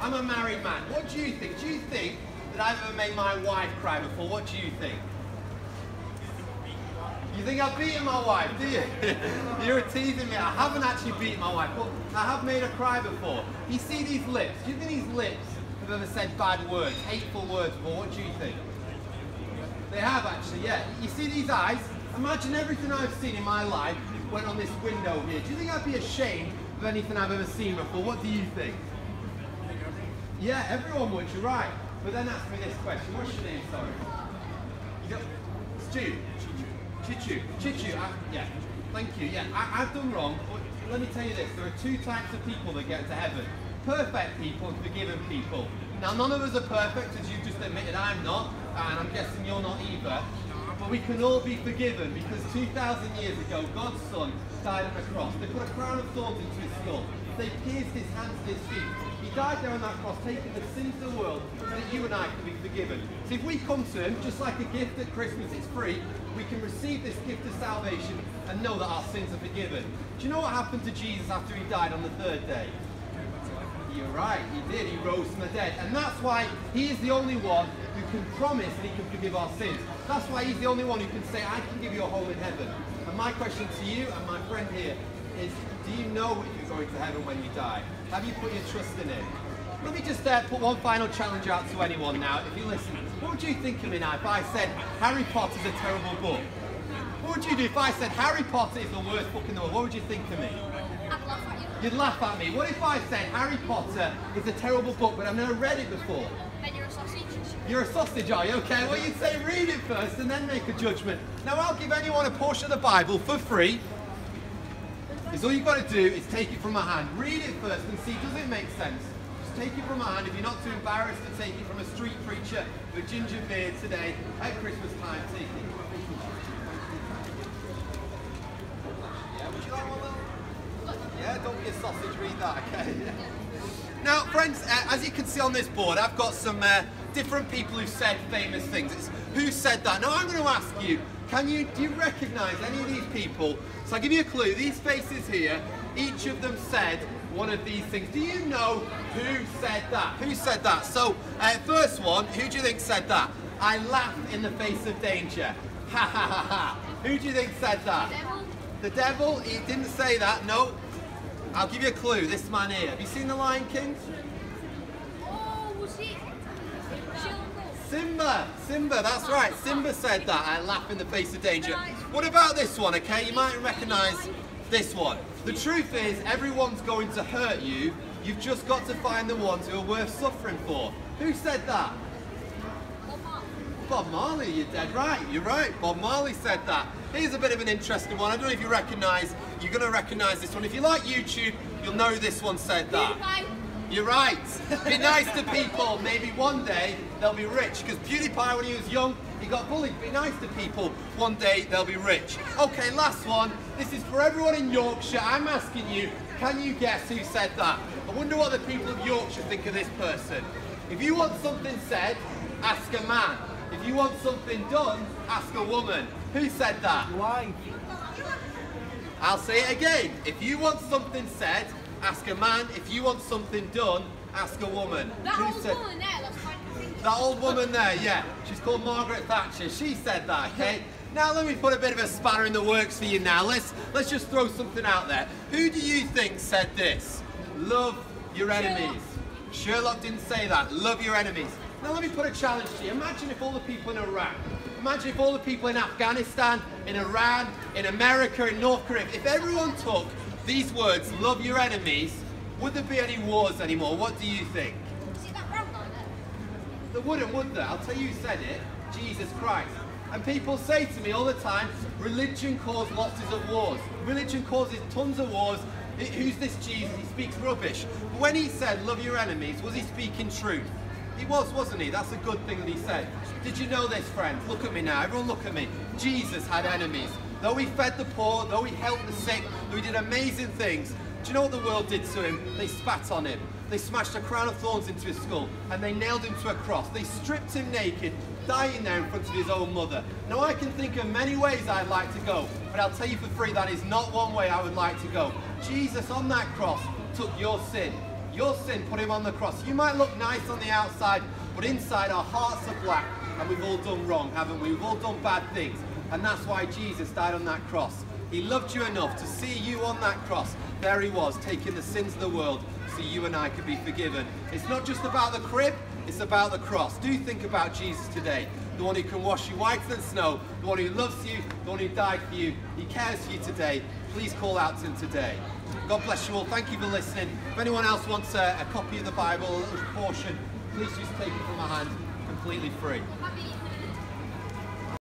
I'm a married man. What do you think? Do you think that I've ever made my wife cry before? What do you think? You think I've beaten my wife, do you? You're teasing me. I haven't actually beaten my wife, but I have made her cry before. You see these lips? Do you think these lips have ever said bad words, hateful words before? What do you think? They have actually, yeah. You see these eyes? Imagine everything I've seen in my life went on this window here. Do you think I'd be ashamed of anything I've ever seen before? What do you think? Yeah, everyone would, you're right. But then ask me this question. What's your name, sorry? You Stu? Chichu. Chichu, I, yeah. Thank you. Yeah, I, I've done wrong. But let me tell you this. There are two types of people that get to heaven. Perfect people and forgiven people. Now, none of us are perfect, as you've just admitted I'm not, and I'm guessing you're not either. But we can all be forgiven because 2,000 years ago, God's Son died on the cross. They put a crown of thorns into his skull. They pierced his hands and his feet. He died there on that cross, taking the sins of the world so that you and I can be forgiven. So if we come to him, just like a gift at Christmas, it's free, we can receive this gift of salvation and know that our sins are forgiven. Do you know what happened to Jesus after he died on the third day? You're right, he did. He rose from the dead. And that's why he is the only one who can promise that he can forgive our sins. That's why he's the only one who can say, I can give you a home in heaven. And my question to you and my friend here is, do you know if you're going to heaven when you die? Have you put your trust in him? Let me just uh, put one final challenge out to anyone now. If you listen, what would you think of me now if I said Harry Potter's a terrible book? What would you do if I said Harry Potter is the worst book in the world? What would you think of me? I'd laugh at you. You'd laugh at me. What if I said Harry Potter is a terrible book, but I've never read it before? Then you're a sausage. You're a sausage, are you? Okay, well, you'd say read it first and then make a judgment. Now, I'll give anyone a portion of the Bible for free. Is all you've got to do is take it from my hand. Read it first and see, does it make sense? Just take it from my hand. If you're not too embarrassed to take it from a street preacher with ginger beard today at Christmas time, take it. Yeah, would you like one little? Yeah, don't be a sausage, read that, okay? Now, friends, uh, as you can see on this board, I've got some uh, different people who said famous things. It's who said that. Now, I'm going to ask you, can you, do you recognise any of these people? So I'll give you a clue. These faces here, each of them said one of these things. Do you know who said that? Who said that? So, uh, first one, who do you think said that? I laugh in the face of danger. Ha ha ha ha. Who do you think said that? Devil. The devil, he didn't say that, no. I'll give you a clue, this man here. Have you seen The Lion King? Oh, was? Simba, Simba, that's right. Simba said that. I laugh in the face of danger. What about this one, okay? You might recognise this one. The truth is, everyone's going to hurt you. You've just got to find the ones who are worth suffering for. Who said that? Bob Marley. You're dead right. You're right. Bob Marley said that. Here's a bit of an interesting one. I don't know if you recognise. You're going to recognise this one. If you like YouTube, you'll know this one said that. You're right. Be nice to people. Maybe one day they'll be rich. Because PewDiePie, when he was young, he got bullied. Be nice to people. One day they'll be rich. Okay, last one. This is for everyone in Yorkshire. I'm asking you, can you guess who said that? I wonder what the people of Yorkshire think of this person. If you want something said, ask a man. If you want something done, ask a woman. Who said that? Why? I'll say it again. If you want something said, ask a man. If you want something done, ask a woman. That Who old said- woman there, that's quite think. That old woman there, yeah. She's called Margaret Thatcher. She said that, okay? Now let me put a bit of a spanner in the works for you now. Let's let's just throw something out there. Who do you think said this? Love your enemies. Sherlock didn't say that. Love your enemies. Now let me put a challenge to you. Imagine if all the people in Iraq, imagine if all the people in Afghanistan, in Iran, in America, in North Korea, if everyone took these words, love your enemies, would there be any wars anymore? What do you think? See that brown line there? There wouldn't, would there? I'll tell you who said it. Jesus Christ. And people say to me all the time, religion causes lots of wars. Religion causes tons of wars. Who's this Jesus? He speaks rubbish. But when he said, love your enemies, was he speaking truth? He was, wasn't he? That's a good thing that he said. Did you know this, friends? Look at me now. Everyone look at me. Jesus had enemies. Though he fed the poor, though he helped the sick, though he did amazing things, do you know what the world did to him? They spat on him. They smashed a crown of thorns into his skull and they nailed him to a cross. They stripped him naked, dying there in front of his own mother. Now I can think of many ways I'd like to go, but I'll tell you for free that is not one way I would like to go. Jesus on that cross took your sin, Your sin put him on the cross. You might look nice on the outside, but inside our hearts are black and we've all done wrong, haven't we? We've all done bad things. And that's why Jesus died on that cross. He loved you enough to see you on that cross. There he was, taking the sins of the world so you and I could be forgiven. It's not just about the crib, it's about the cross. Do think about Jesus today. The one who can wash you whiter than snow, the one who loves you, the one who died for you. He cares for you today. Please call out to him today. God bless you all. Thank you for listening. If anyone else wants a, a copy of the Bible, a little portion, please just take it from my hand completely free.